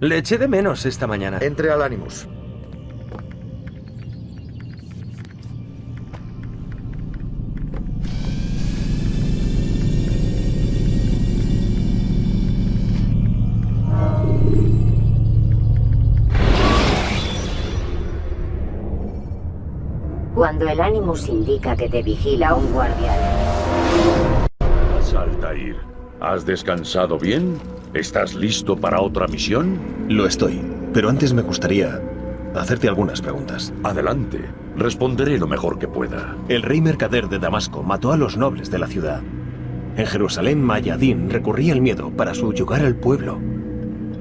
Le eché de menos esta mañana. Entre al Animus. Cuando el Animus indica que te vigila un guardián. Saltair, ¿has descansado bien? ¿Estás listo para otra misión? Lo estoy, pero antes me gustaría hacerte algunas preguntas. Adelante, responderé lo mejor que pueda. El rey mercader de Damasco mató a los nobles de la ciudad. En Jerusalén, Mayadín recurría al miedo para subyugar al pueblo.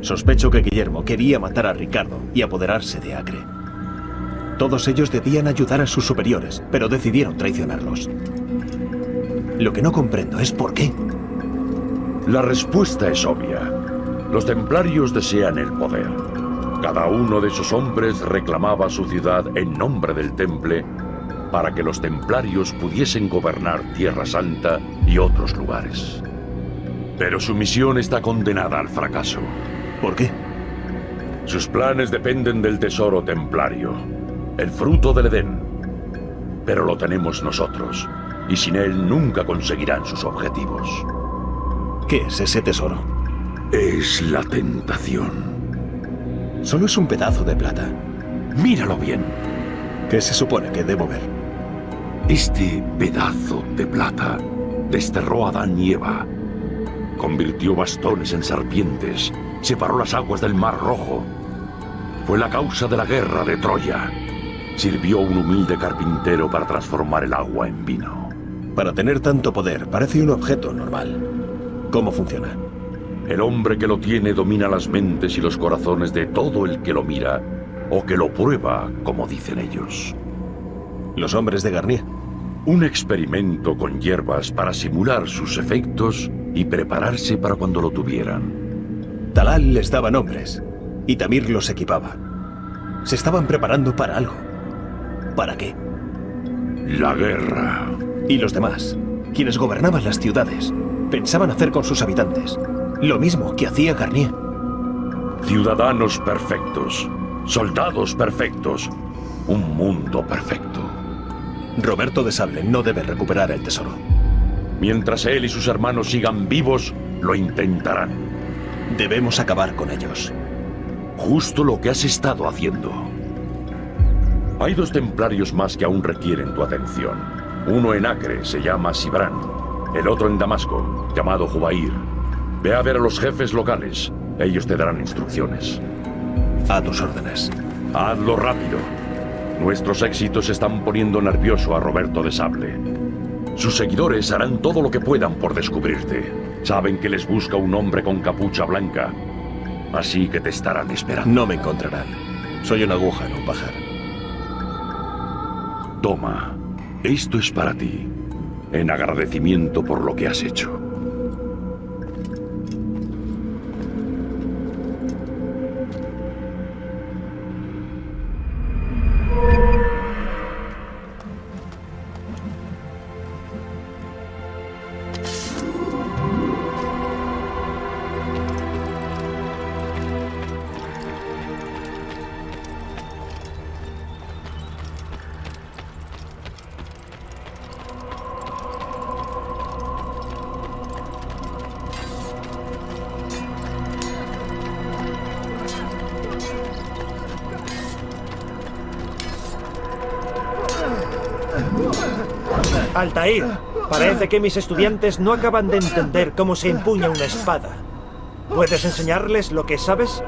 Sospecho que Guillermo quería matar a Ricardo y apoderarse de Acre. Todos ellos debían ayudar a sus superiores, pero decidieron traicionarlos. Lo que no comprendo es por qué. La respuesta es obvia. Los templarios desean el poder. Cada uno de esos hombres reclamaba su ciudad en nombre del temple para que los templarios pudiesen gobernar Tierra Santa y otros lugares. Pero su misión está condenada al fracaso. ¿Por qué? Sus planes dependen del tesoro templario, el fruto del Edén. Pero lo tenemos nosotros, y sin él nunca conseguirán sus objetivos. ¿Qué es ese tesoro? Es la tentación. Solo es un pedazo de plata. Míralo bien. ¿Qué se supone que debo ver? Este pedazo de plata desterró a Adán y Eva. Convirtió bastones en serpientes. Separó las aguas del Mar Rojo. Fue la causa de la guerra de Troya. Sirvió un humilde carpintero para transformar el agua en vino. Para tener tanto poder, parece un objeto normal. ¿Cómo funciona? El hombre que lo tiene domina las mentes y los corazones de todo el que lo mira o que lo prueba, como dicen ellos. Los hombres de Garnier. Un experimento con hierbas para simular sus efectos y prepararse para cuando lo tuvieran. Talal les daba nombres y Tamir los equipaba. Se estaban preparando para algo. ¿Para qué? La guerra. Y los demás, quienes gobernaban las ciudades, pensaban hacer con sus habitantes lo mismo que hacía Garnier. Ciudadanos perfectos, soldados perfectos, un mundo perfecto. Roberto de Sable no debe recuperar el tesoro. Mientras él y sus hermanos sigan vivos, lo intentarán. Debemos acabar con ellos. Justo lo que has estado haciendo. Hay dos templarios más que aún requieren tu atención. Uno en Acre, se llama Sibran. El otro en Damasco, llamado Jubair. Ve a ver a los jefes locales. Ellos te darán instrucciones. A tus órdenes. Hazlo rápido. Nuestros éxitos están poniendo nervioso a Roberto de Sable. Sus seguidores harán todo lo que puedan por descubrirte. Saben que les busca un hombre con capucha blanca. Así que te estarán esperando. No me encontrarán. Soy una aguja en un pajar. Toma. Esto es para ti. En agradecimiento por lo que has hecho. Altair, parece que mis estudiantes no acaban de entender cómo se empuña una espada. ¿Puedes enseñarles lo que sabes?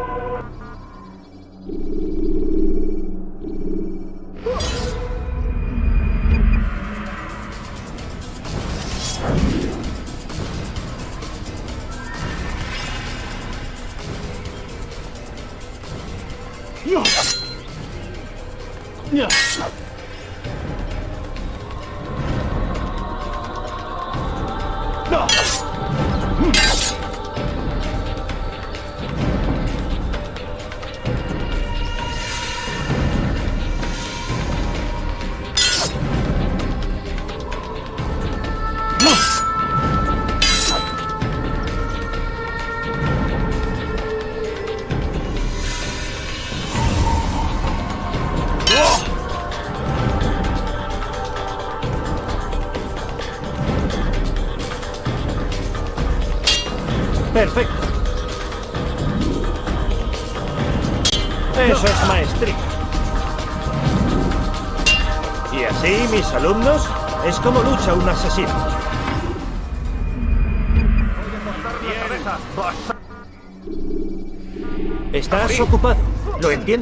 Si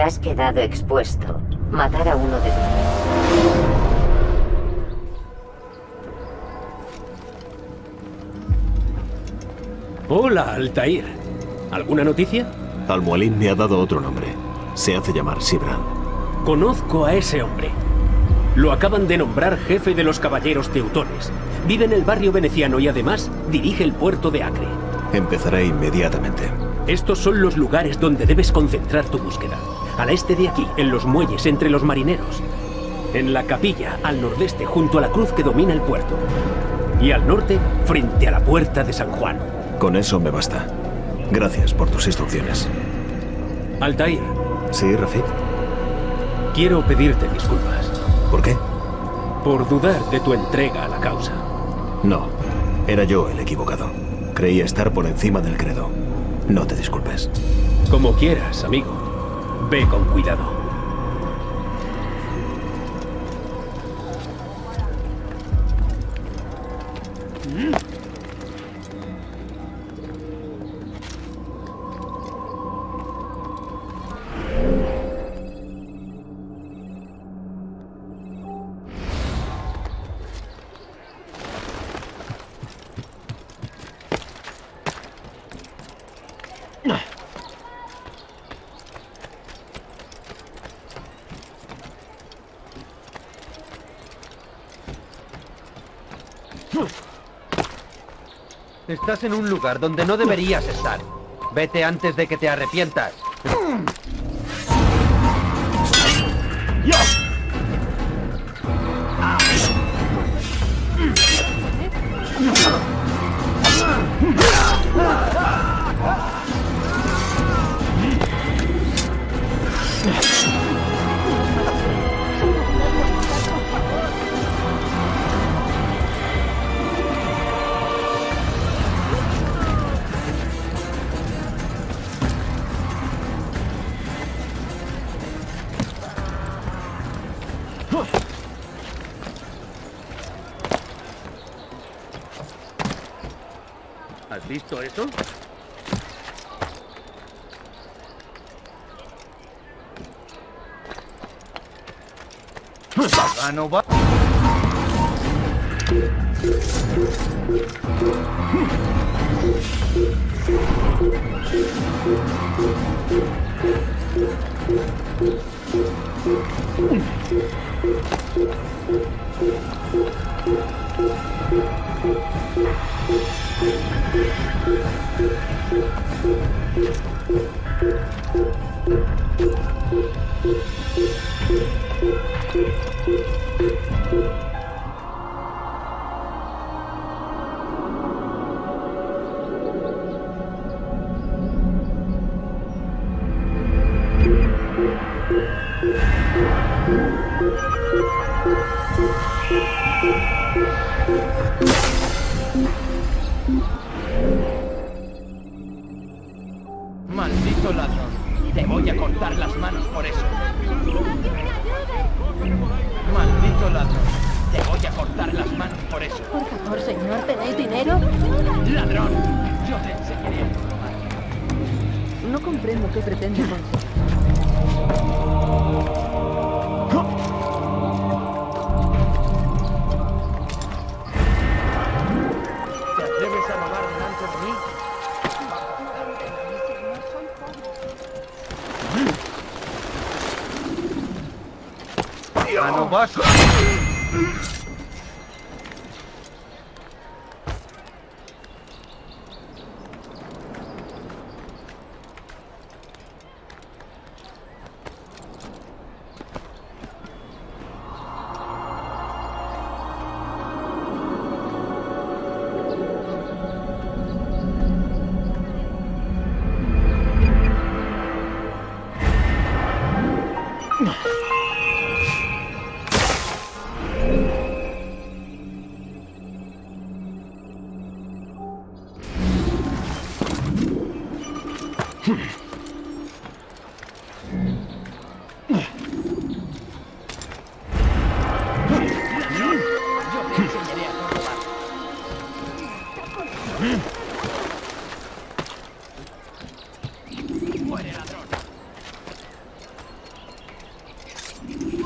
has quedado expuesto, matar a uno de tus... Hola, Altair. ¿Alguna noticia? Al-Mualim me ha dado otro nombre. Se hace llamar Sibran. Conozco a ese hombre. Lo acaban de nombrar jefe de los caballeros teutones. Vive en el barrio veneciano y además dirige el puerto de Acre. Empezaré inmediatamente. Estos son los lugares donde debes concentrar tu búsqueda. Al este de aquí, en los muelles, entre los marineros. En la capilla, al nordeste, junto a la cruz que domina el puerto. Y al norte, frente a la puerta de San Juan. Con eso me basta. Gracias por tus instrucciones. Altair, ¿Sí, Rafid? quiero pedirte disculpas ¿Por qué? por dudar de tu entrega a la causa. No. Era yo el equivocado. Creía estar por encima del credo. No te disculpes. Como quieras, amigo. Ve con cuidado. Estás en un lugar donde no deberías estar. Vete antes de que te arrepientas. ¿Has visto eso? Pagano va- comprendo qué pretende conseguir. ¿Te atreves a robar delante de mí? ¡Ya no vas!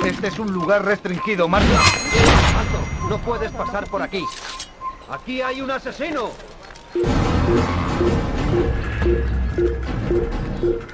Este es un lugar restringido, Marco. No puedes pasar por aquí. ¡Aquí hay un asesino! ¿Cómo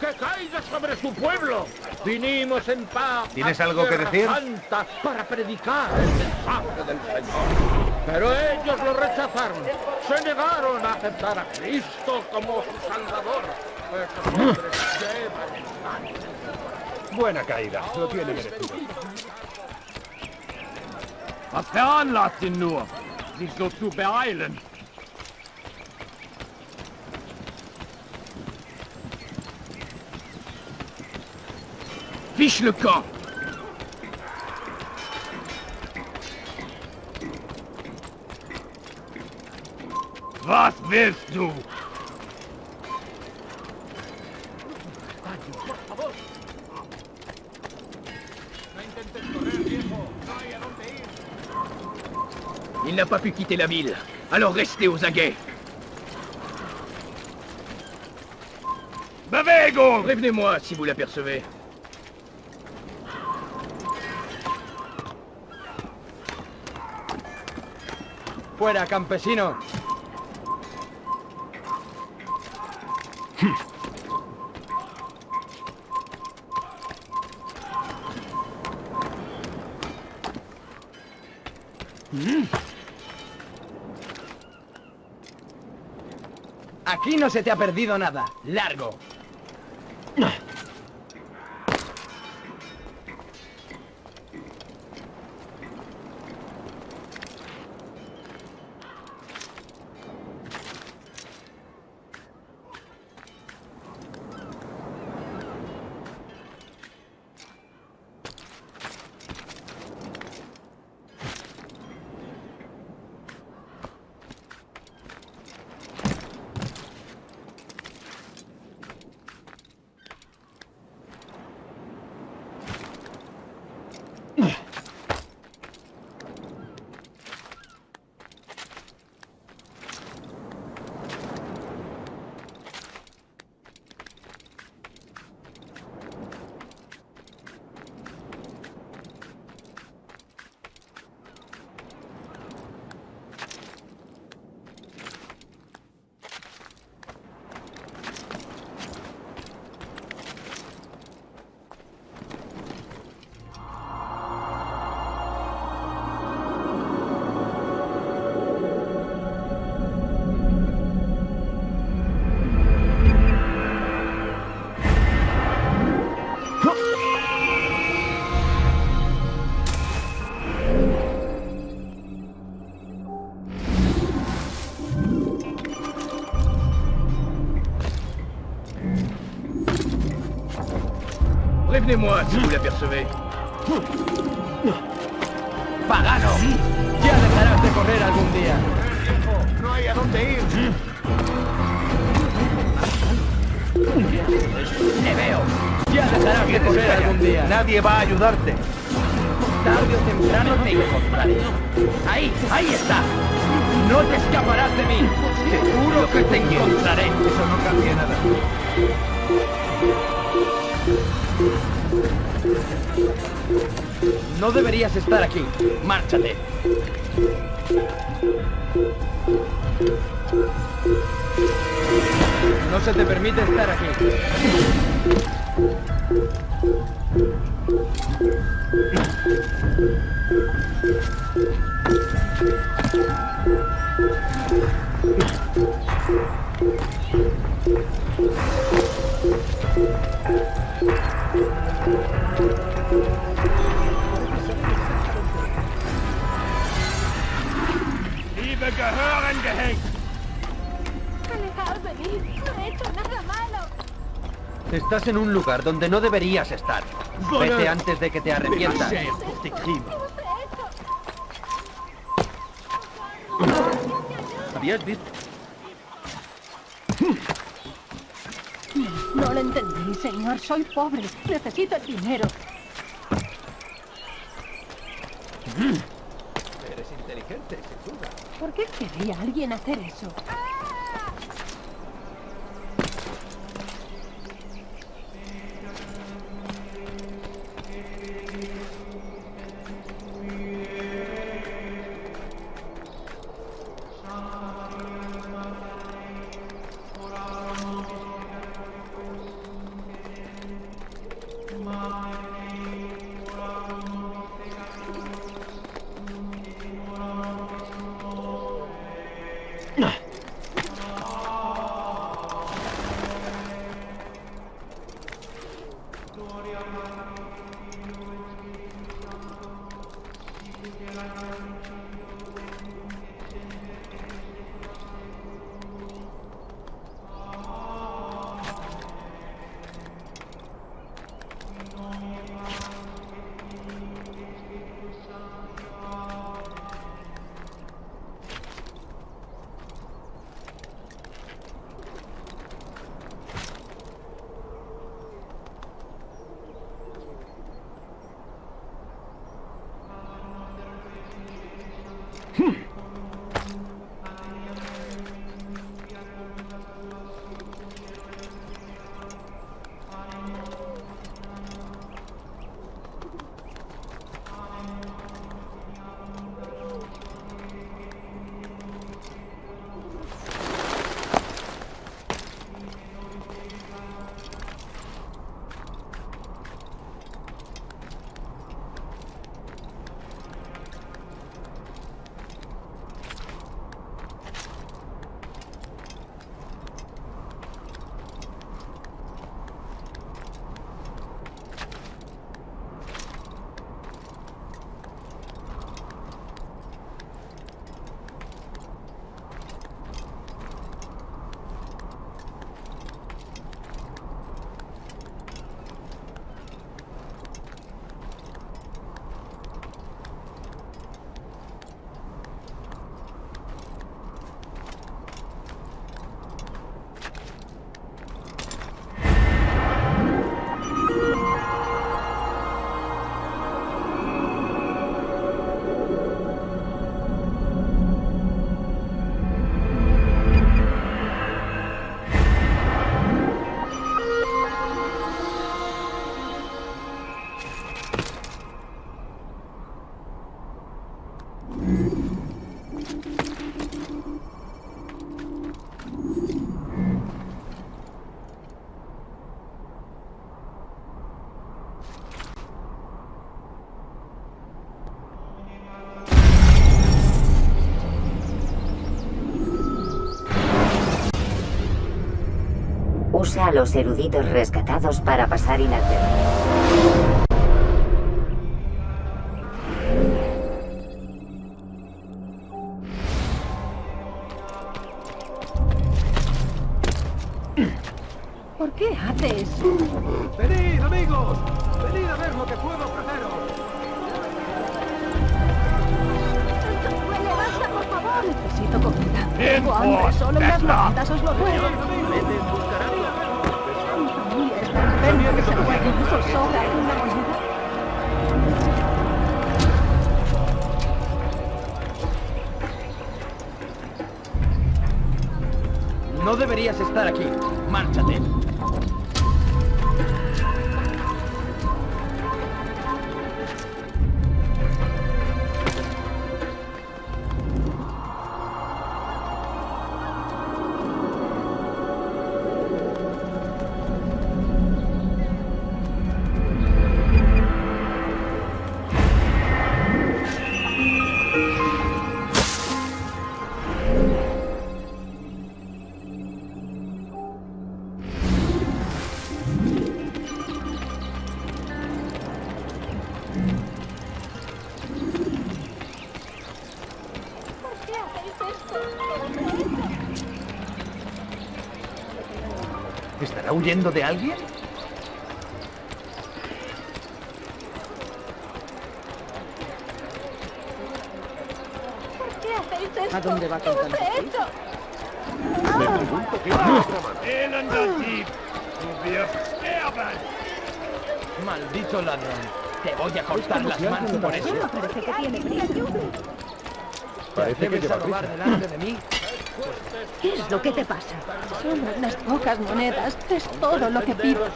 que caiga sobre su pueblo. Vinimos en paz. ¿Tienes algo que decir? Santa para predicar el mensaje del Señor. Pero ellos lo rechazaron. Se negaron a aceptar a Cristo como su Salvador. Esos hombres llevan años. Buena caída. Lo tiene merecido. Veranlasst ihn nur, sich so zu beeilen. Fiche le camp Was willst du? Il n'a pas pu quitter la ville, alors restez aux aguets. Bavego Prévenez-moi si vous l'apercevez. ¡Fuera, campesino! Aquí no se te ha perdido nada. Largo. Prévenez-moi si vous l'apercevez. ¡Pagano! Ya dejarás de correr algún día. No hay a dónde ir. Te veo. Ya dejarás de correr algún día. Nadie va a ayudarte. Tarde o temprano te encontraré. Ahí, ahí está. No te escaparás de mí. Seguro que te encontraré. Eso no cambia nada. No deberías estar aquí. Márchate. No se te permite estar aquí. Gehören gehängt. Alejaos de mí. No he hecho nada malo. Estás en un lugar donde no deberías estar. Vete antes de que te arrepientas. ¿Habías visto? No lo entendí, señor. Soy pobre. Necesito el dinero. ¿Por qué querría alguien hacer eso? Hmm. A los eruditos rescatados para pasar inadvertido. Huyendo de alguien? ¿Por qué hacéis esto? ¿A dónde va ¿Qué tanto he hecho? Elender Dieb, du wirst sterben! Maldito ladrón. Te voy a cortar las manos por eso. Parece que tiene prisa. ¿Te atreves a robar delante de mí? ¿Qué es lo que te pasa? Son unas pocas monedas. Es todo lo que pido.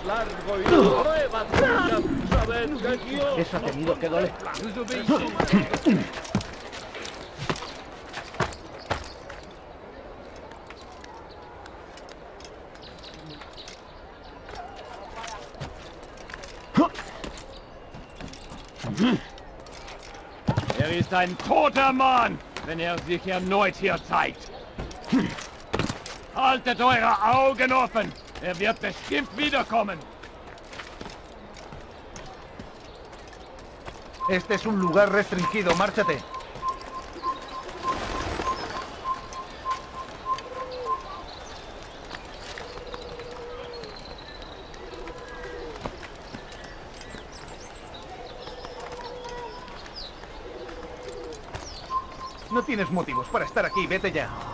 Eso ha tenido que doler. Er ist ein toter Mann, wenn er sich erneut hier zeigt. Haltet eure Augen offen. Er wird bestimmt wiederkommen. Este es un lugar restringido. Márchate. No tienes motivos para estar aquí. Vete ya.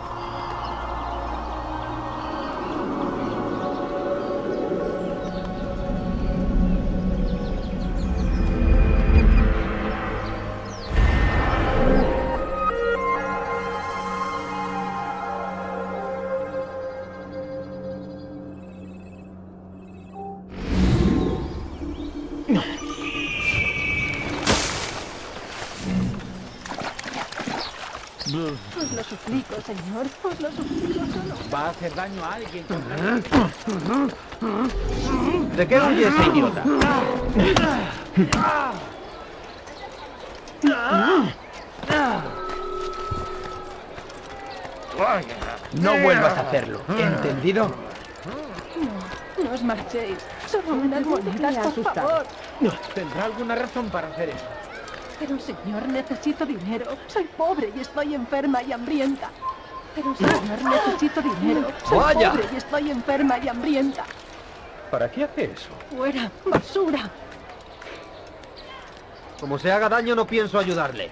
Señor. Os lo suplico solo. Va a hacer daño a alguien. ¿De qué huye ese idiota? No vuelvas a hacerlo. ¿Entendido? No os marchéis. Solo unas monedas, por favor. Tendrá alguna razón para hacer eso. Pero, señor, necesito dinero. Soy pobre y estoy enferma y hambrienta. Pero, señor, necesito dinero. Soy Vaya. pobre y estoy enferma y hambrienta. ¿Para qué hace eso? Fuera, basura. Como se haga daño, no pienso ayudarle.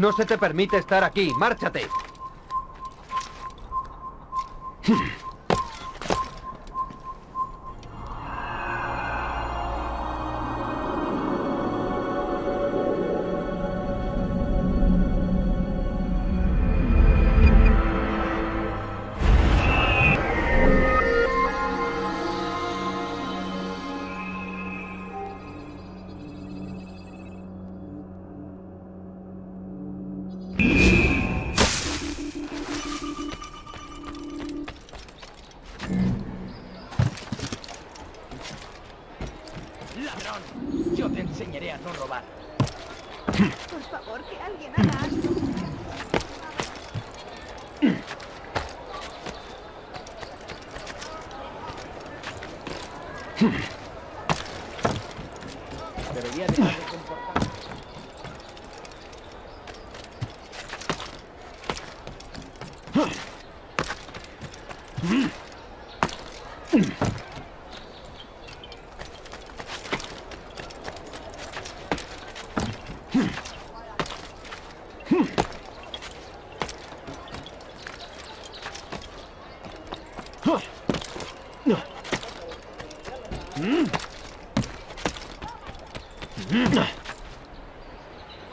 No se te permite estar aquí. ¡Márchate!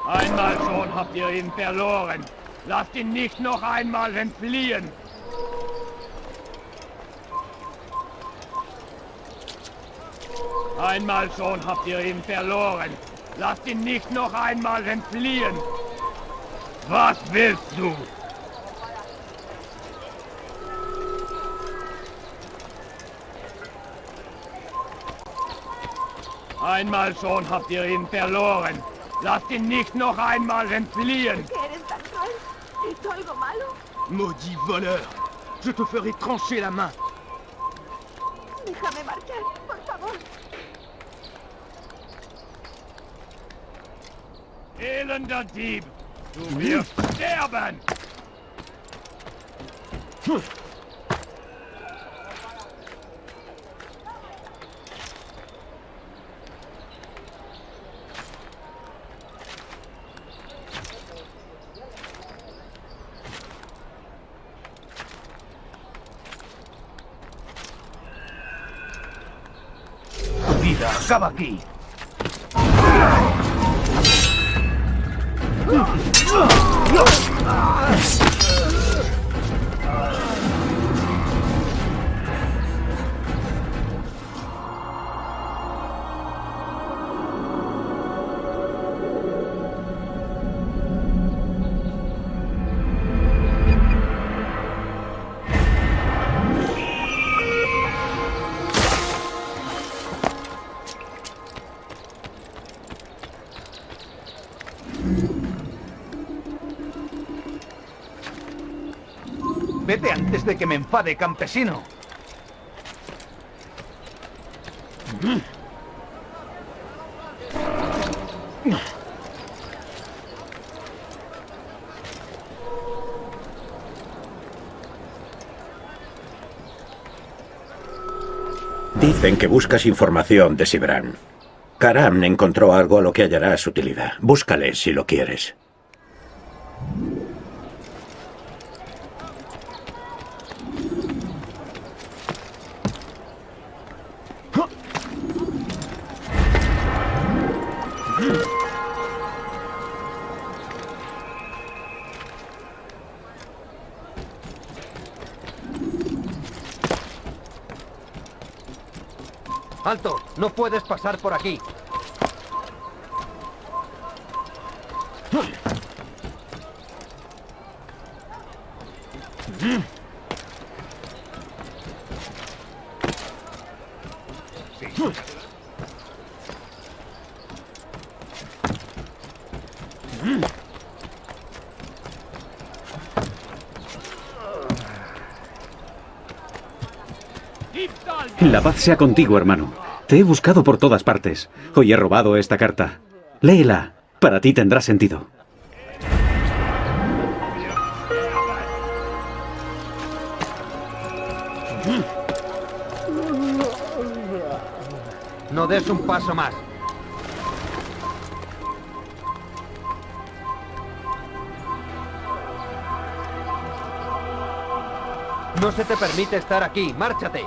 Einmal schon habt ihr ihn verloren. Lasst ihn nicht noch einmal entfliehen. Einmal schon habt ihr ihn verloren. Lasst ihn nicht noch einmal entfliehen. Was willst du? Einmal schon habt ihr ihn verloren. Lasst ihn nicht noch einmal entfliehen. Maudit voleur Je te ferai trancher la main Déjame marchar, por favor. Elender Dieb! Du wirst sterben! Tu vida acaba aquí. De que me enfade, campesino. Dicen que buscas información de Sibran. Karam encontró algo a lo que hallarás utilidad. Búscale si lo quieres. Puedes pasar por aquí. La paz sea contigo, hermano. Te he buscado por todas partes. Hoy he robado esta carta. Léela. Para ti tendrá sentido. No des un paso más. No se te permite estar aquí. ¡Márchate!